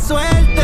suelto.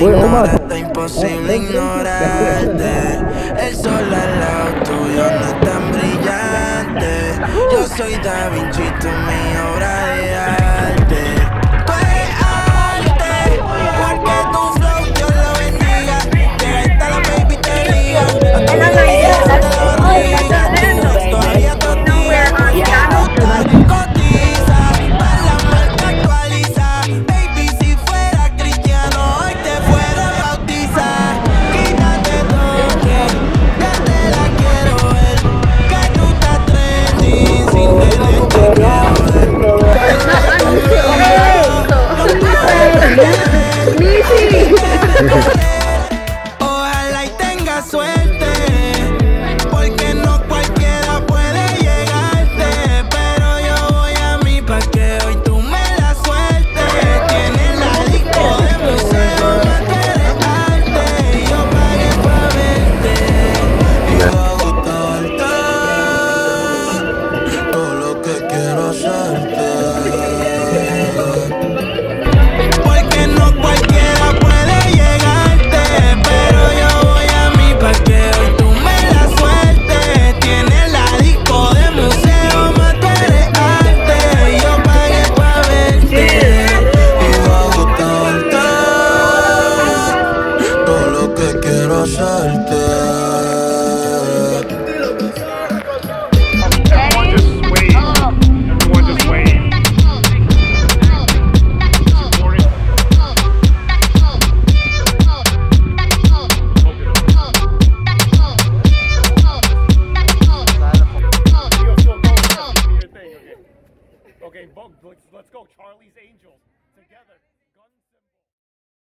ignorarte, imposible ignorarte. El sol al lado tuyo no es tan brillante. Yo soy Da Vinci, tú mi obra de arte. conocerte. Okay, let's go, Charlie's Angels, together.